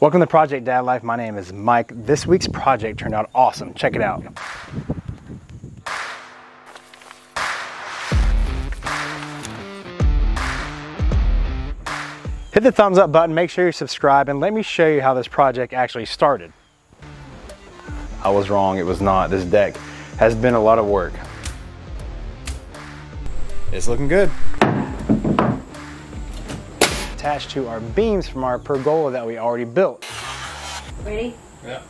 Welcome to Project Dad Life. My name is Mike. This week's project turned out awesome. Check it out. Hit the thumbs up button, make sure you subscribe, and let me show you how this project actually started. I was wrong, it was not. This deck has been a lot of work. It's looking good. Attached to our beams from our pergola that we already built. Ready? Yeah.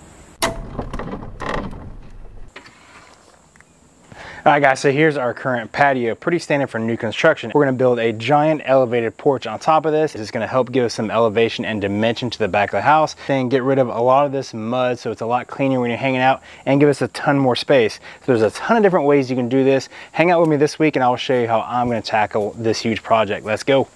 All right guys, so here's our current patio, pretty standard for new construction. We're gonna build a giant elevated porch on top of this. It's gonna help give us some elevation and dimension to the back of the house. Then get rid of a lot of this mud so it's a lot cleaner when you're hanging out and give us a ton more space. So there's a ton of different ways you can do this. Hang out with me this week and I'll show you how I'm gonna tackle this huge project. Let's go.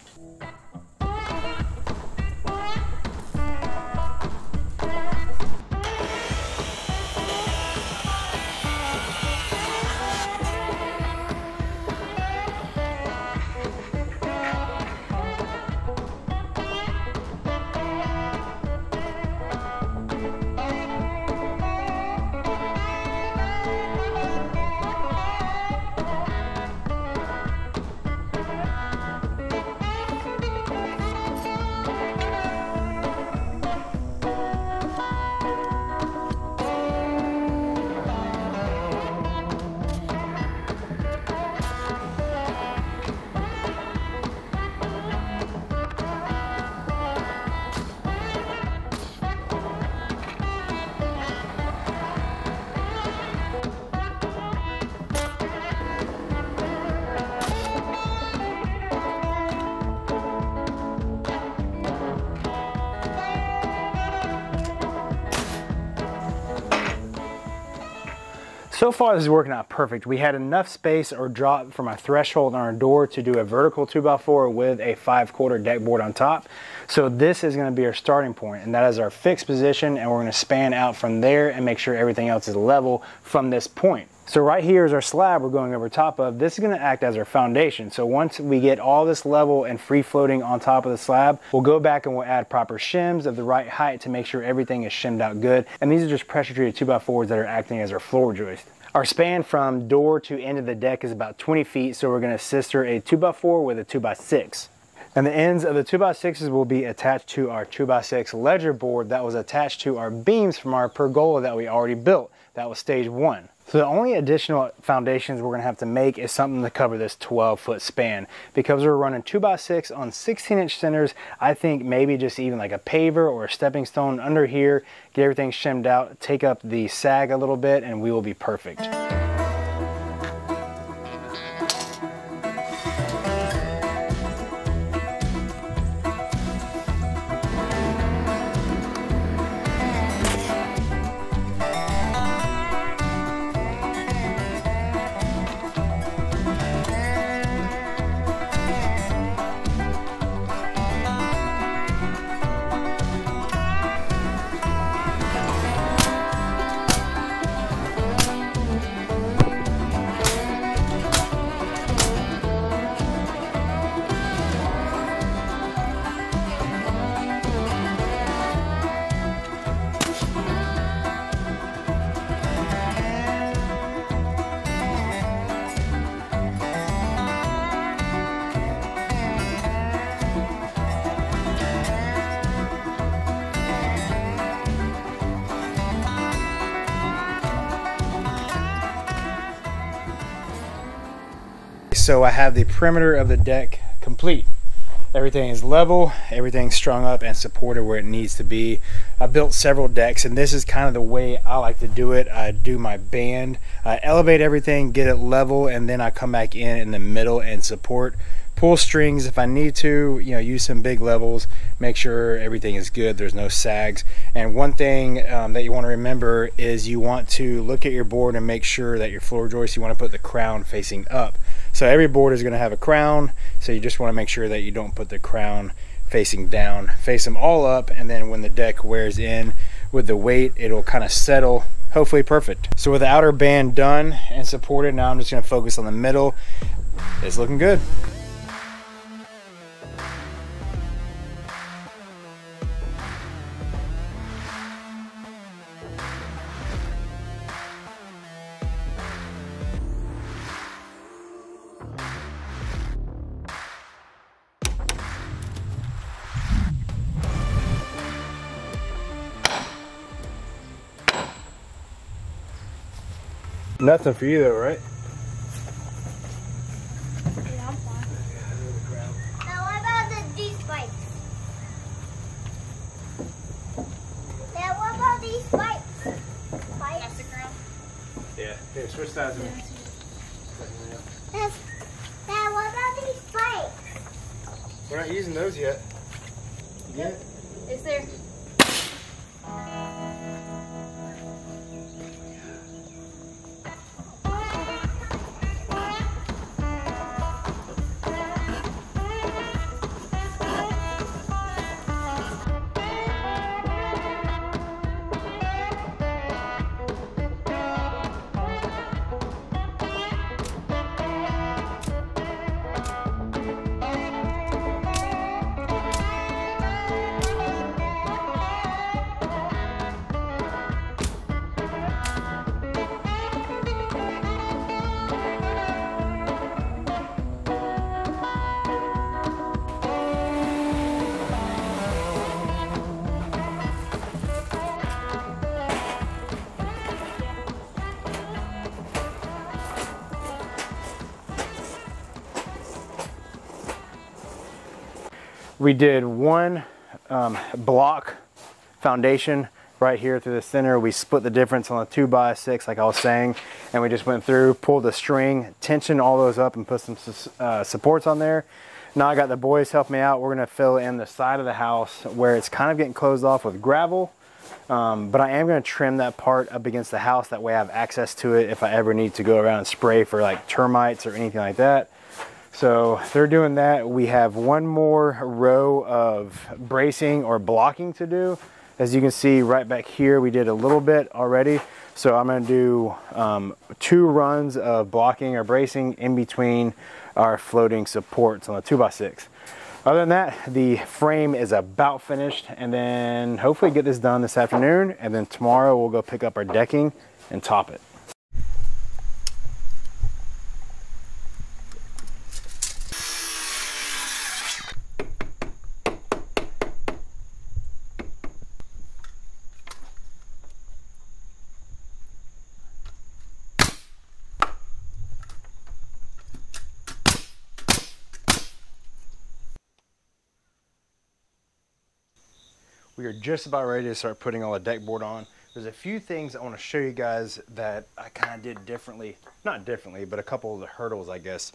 So far this is working out perfect. We had enough space or drop from a threshold on our door to do a vertical 2x4 with a 5 quarter deck board on top. So this is going to be our starting point and that is our fixed position and we're going to span out from there and make sure everything else is level from this point. So right here is our slab we're going over top of. This is going to act as our foundation. So once we get all this level and free floating on top of the slab, we'll go back and we'll add proper shims of the right height to make sure everything is shimmed out good. And these are just pressure treated 2x4s that are acting as our floor joist. Our span from door to end of the deck is about 20 feet, so we're going to sister a 2x4 with a 2x6. And the ends of the 2x6s will be attached to our 2x6 ledger board that was attached to our beams from our pergola that we already built. That was stage one. So the only additional foundations we're gonna have to make is something to cover this 12 foot span. Because we're running 2x6 on 16 inch centers, I think maybe just even like a paver or a stepping stone under here, get everything shimmed out, take up the sag a little bit, and we will be perfect. So I have the perimeter of the deck complete. Everything is level, everything's strung up and supported where it needs to be. I built several decks and this is kind of the way I like to do it. I do my band, I elevate everything, get it level, and then I come back in in the middle and support pull strings if I need to, you know, use some big levels, make sure everything is good, there's no sags. And one thing um, that you want to remember is you want to look at your board and make sure that your floor joist, you want to put the crown facing up. So every board is going to have a crown, so you just want to make sure that you don't put the crown facing down. Face them all up, and then when the deck wears in with the weight, it'll kind of settle hopefully perfect. So with the outer band done and supported, now I'm just gonna focus on the middle. It's looking good. Nothing for you though, right? Yeah, Now what about these bikes? Now what about these bikes? Bikes? Yeah. Here, switch sides with me. Yes. Now what about these bikes? We're not using those yet. Yeah. Is there? We did one um, block foundation right here through the center. We split the difference on the two by six, like I was saying, and we just went through, pulled the string, tensioned all those up and put some uh, supports on there. Now I got the boys help me out. We're gonna fill in the side of the house where it's kind of getting closed off with gravel. Um, but I am gonna trim that part up against the house. That way I have access to it if I ever need to go around and spray for like termites or anything like that. So they're doing that. We have one more row of bracing or blocking to do. As you can see right back here, we did a little bit already. So I'm gonna do um, two runs of blocking or bracing in between our floating supports on the 2x6. Other than that, the frame is about finished and then hopefully get this done this afternoon and then tomorrow we'll go pick up our decking and top it. We are just about ready to start putting all the deck board on. There's a few things I want to show you guys that I kind of did differently. Not differently, but a couple of the hurdles, I guess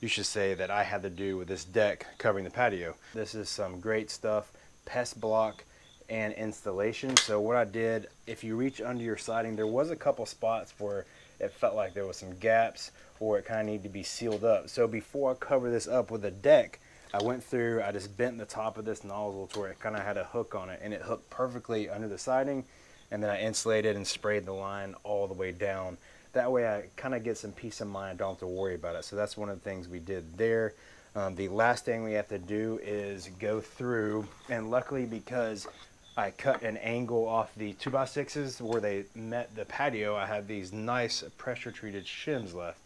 you should say, that I had to do with this deck covering the patio. This is some great stuff, pest block and installation. So what I did, if you reach under your siding, there was a couple spots where it felt like there was some gaps or it kind of needed to be sealed up. So before I cover this up with a deck, I went through, I just bent the top of this nozzle to where it kind of had a hook on it and it hooked perfectly under the siding. And then I insulated and sprayed the line all the way down. That way I kind of get some peace of mind. Don't have to worry about it. So that's one of the things we did there. Um, the last thing we have to do is go through and luckily because I cut an angle off the 2x6s where they met the patio, I have these nice pressure treated shims left.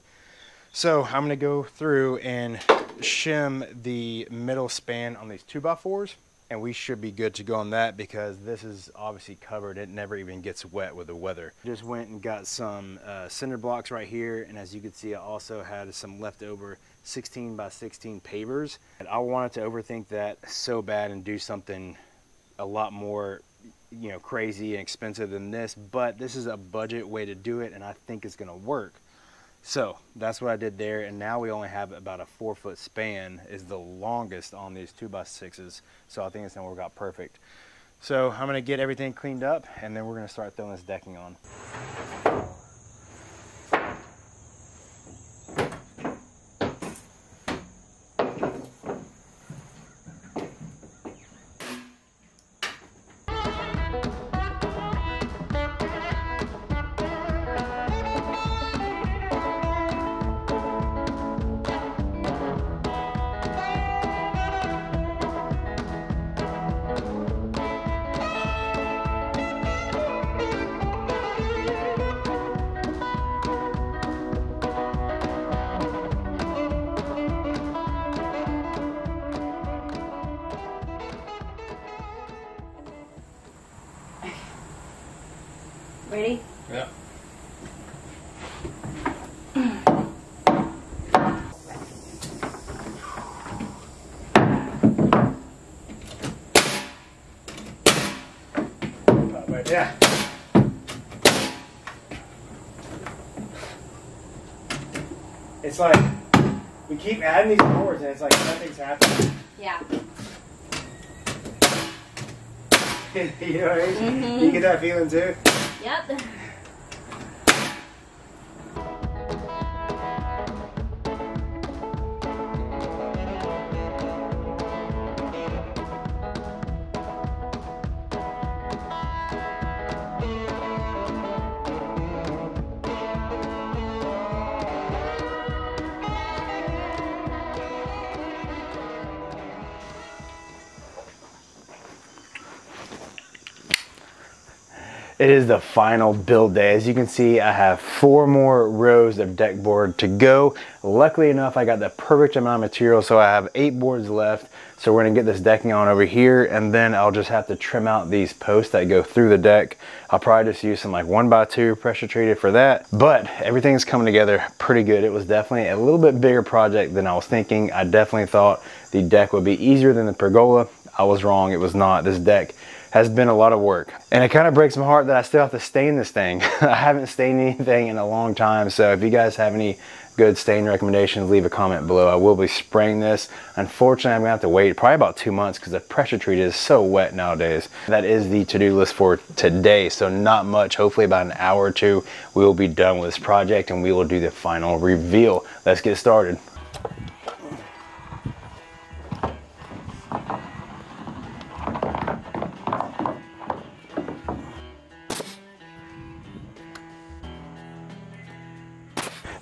So I'm going to go through and shim the middle span on these two by fours and we should be good to go on that because this is obviously covered. It never even gets wet with the weather. Just went and got some uh, cinder blocks right here and as you can see I also had some leftover 16 by 16 pavers. And I wanted to overthink that so bad and do something a lot more you know crazy and expensive than this but this is a budget way to do it and I think it's gonna work. So that's what I did there. And now we only have about a four foot span is the longest on these two by sixes. So I think it's gonna work out perfect. So I'm gonna get everything cleaned up and then we're gonna start throwing this decking on. Yeah. Yeah. It's like we keep adding these boards and it's like nothing's happening. Yeah. you know what I mean? You get that feeling too? Yep. It is the final build day. As you can see, I have four more rows of deck board to go. Luckily enough, I got the perfect amount of material, so I have eight boards left. So we're gonna get this decking on over here, and then I'll just have to trim out these posts that go through the deck. I'll probably just use some like one by two pressure treated for that. But everything's coming together pretty good. It was definitely a little bit bigger project than I was thinking. I definitely thought the deck would be easier than the pergola. I was wrong, it was not. This deck has been a lot of work. And it kind of breaks my heart that I still have to stain this thing. I haven't stained anything in a long time. So if you guys have any good stain recommendations, leave a comment below. I will be spraying this. Unfortunately, I'm gonna have to wait probably about two months because the pressure treat is so wet nowadays. That is the to-do list for today. So not much, hopefully about an hour or two, we will be done with this project and we will do the final reveal. Let's get started.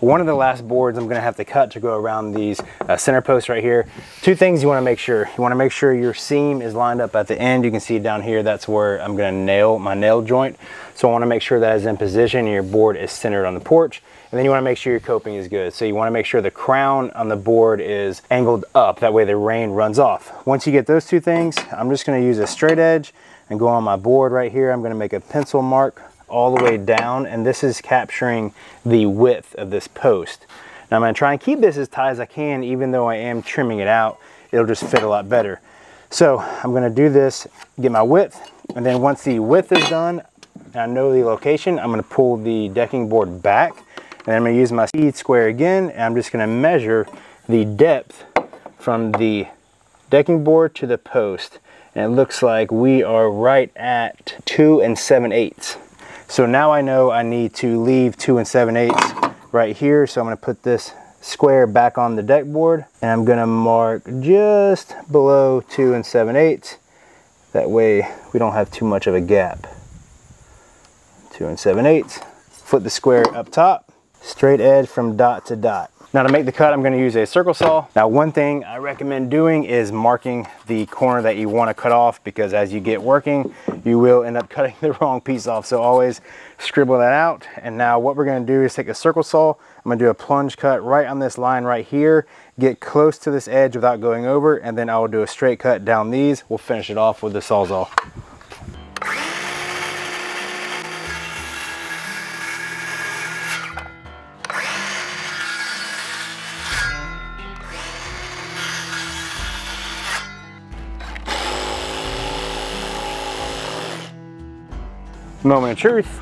One of the last boards I'm gonna have to cut to go around these uh, center posts right here. Two things you wanna make sure. You wanna make sure your seam is lined up at the end. You can see down here, that's where I'm gonna nail my nail joint. So I wanna make sure that is in position and your board is centered on the porch. And then you wanna make sure your coping is good. So you wanna make sure the crown on the board is angled up. That way the rain runs off. Once you get those two things, I'm just gonna use a straight edge and go on my board right here. I'm gonna make a pencil mark all the way down and this is capturing the width of this post. Now I'm gonna try and keep this as tight as I can even though I am trimming it out, it'll just fit a lot better. So I'm gonna do this, get my width, and then once the width is done, and I know the location, I'm gonna pull the decking board back and I'm gonna use my speed square again and I'm just gonna measure the depth from the decking board to the post. And it looks like we are right at two and seven eighths. So now I know I need to leave two and seven eighths right here. So I'm gonna put this square back on the deck board and I'm gonna mark just below two and seven eighths. That way we don't have too much of a gap. Two and seven eighths. Flip the square up top, straight edge from dot to dot. Now to make the cut, I'm gonna use a circle saw. Now one thing I recommend doing is marking the corner that you wanna cut off because as you get working, you will end up cutting the wrong piece off. So always scribble that out. And now what we're gonna do is take a circle saw. I'm gonna do a plunge cut right on this line right here, get close to this edge without going over, and then I will do a straight cut down these. We'll finish it off with the sawzall. Moment of truth.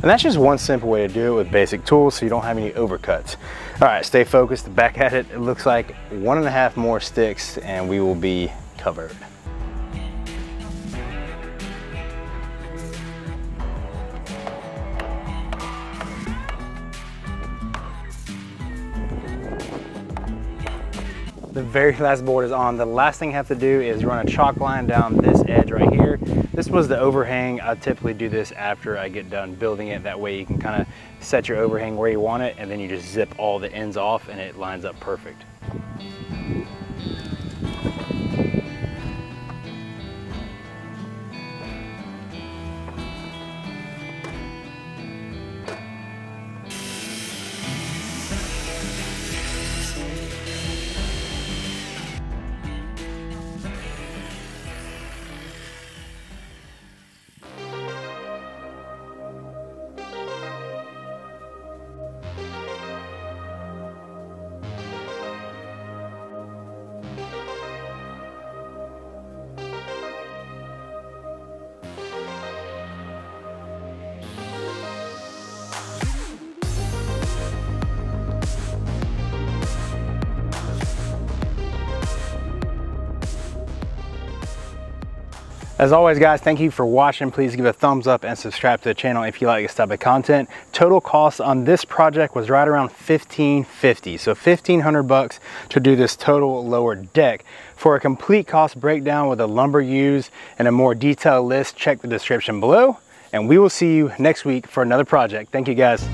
And that's just one simple way to do it with basic tools so you don't have any overcuts. All right, stay focused, back at it. It looks like one and a half more sticks and we will be covered. The very last board is on. The last thing I have to do is run a chalk line down this edge right here. This was the overhang. I typically do this after I get done building it. That way you can kind of set your overhang where you want it and then you just zip all the ends off and it lines up perfect. As always, guys, thank you for watching. Please give a thumbs up and subscribe to the channel if you like this type of content. Total cost on this project was right around 1550 so 1500 bucks to do this total lower deck. For a complete cost breakdown with the lumber used and a more detailed list, check the description below. And we will see you next week for another project. Thank you, guys.